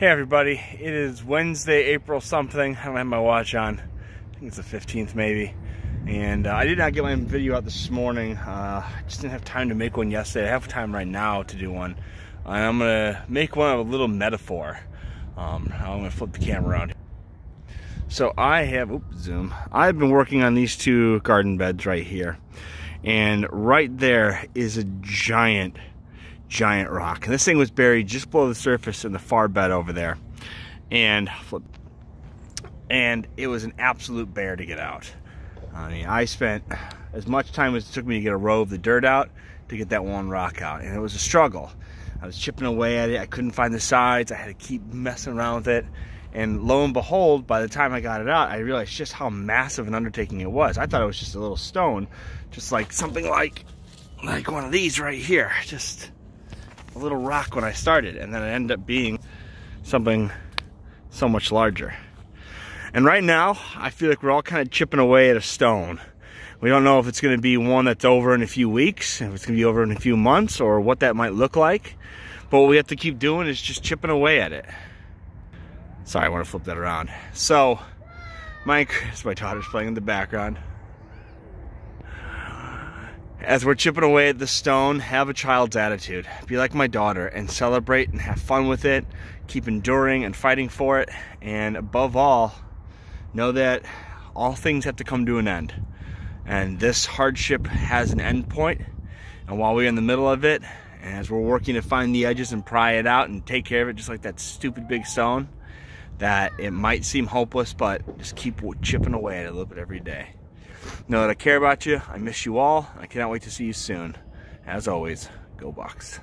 Hey everybody, it is Wednesday, April something. I don't have my watch on. I think it's the 15th maybe. And uh, I did not get my video out this morning. Uh, I just didn't have time to make one yesterday. I have time right now to do one. And I'm gonna make one of a little metaphor. Um, I'm gonna flip the camera around. So I have, oops, zoom. I've been working on these two garden beds right here. And right there is a giant giant rock. And this thing was buried just below the surface in the far bed over there. And and it was an absolute bear to get out. I mean, I spent as much time as it took me to get a row of the dirt out to get that one rock out. And it was a struggle. I was chipping away at it. I couldn't find the sides. I had to keep messing around with it. And lo and behold, by the time I got it out, I realized just how massive an undertaking it was. I thought it was just a little stone, just like something like like one of these right here. Just little rock when I started and then it ended up being something so much larger. And right now, I feel like we're all kind of chipping away at a stone. We don't know if it's going to be one that's over in a few weeks, if it's going to be over in a few months, or what that might look like. But what we have to keep doing is just chipping away at it. Sorry, I want to flip that around. So, Mike, it's my daughter's playing in the background. As we're chipping away at the stone, have a child's attitude. Be like my daughter and celebrate and have fun with it. Keep enduring and fighting for it. And above all, know that all things have to come to an end. And this hardship has an end point. And while we're in the middle of it, and as we're working to find the edges and pry it out and take care of it just like that stupid big stone, that it might seem hopeless, but just keep chipping away at it a little bit every day. Know that I care about you. I miss you all. I cannot wait to see you soon. As always, go Bucks.